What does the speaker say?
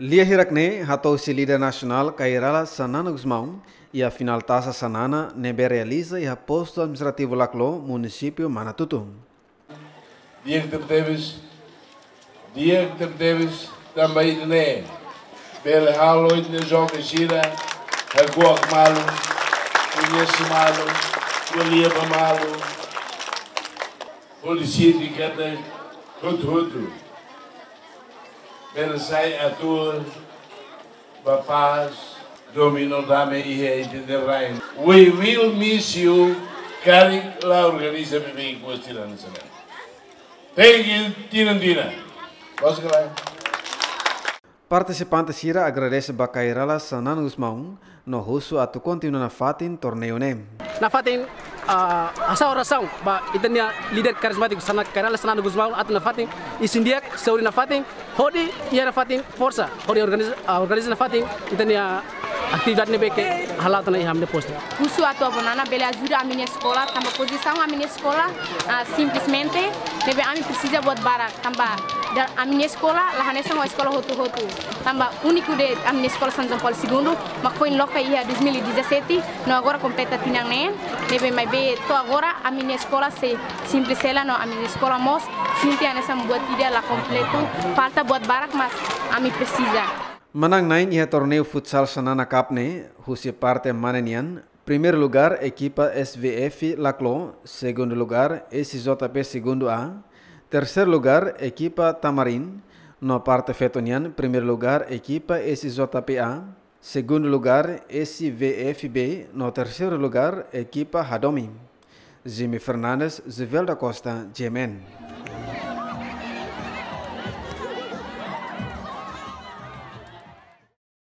Lia Hirakne hatou se líder nacional Kairala Sanana Guzmão e a final taça Sanana nebe realiza e a posto administrativo Laclo, município Manatutu. Dia que temos, dia que temos também né, bele halo ne joga gira, a guac malo, conhece malo, colia para polícia de cada, hutu. Sai a tua, papás, domino dame e entender rain. We will miss you, Kari la organiza bem com os tiranos. Thank you, Tina. Posso falar? Participantes Sira agradece Bakairala Sanana Guzmão no russo atu continua na fatin torneio nem. Na fatin uh, asa oração ba itania líder carismático sana Kairala Sanana Guzmão atu na fatin isindiak sauri na fatin hodi ia na fatin força hodi organiza uh, organiza na aktivdad nebe ke halat na posting. Khusus atau apa nana beli azura amine ya sekolah tambah posisi amine escola ya sekolah ah, simplesmente lebih ami persisnya buat barak tambah dan amine ya sekolah lahannya sama sekolah hotu hotu tambah unik udah amine sekolah Sanjung Polisi segundo mak foi loca 2017 no agora completa tinang nen lebih mai be to agora amine sekolah se simples ela no amine sekolah mos simple ane sama buat tidak lah kompleto falta buat barak mas ami persisnya Menang nain ia torneio futsal Sanana Cup ne, parte manenian, Primeiro lugar, equipa SVF Laclo. Segundo lugar, SJP Segundo A. Terceiro lugar, equipa Tamarin. No parte fetonian, primeiro lugar, equipa SJPA. Segundo lugar, SVFB. No terceiro lugar, equipa Hadomi. Jimmy Fernandes, Zivel da Costa, Jemen.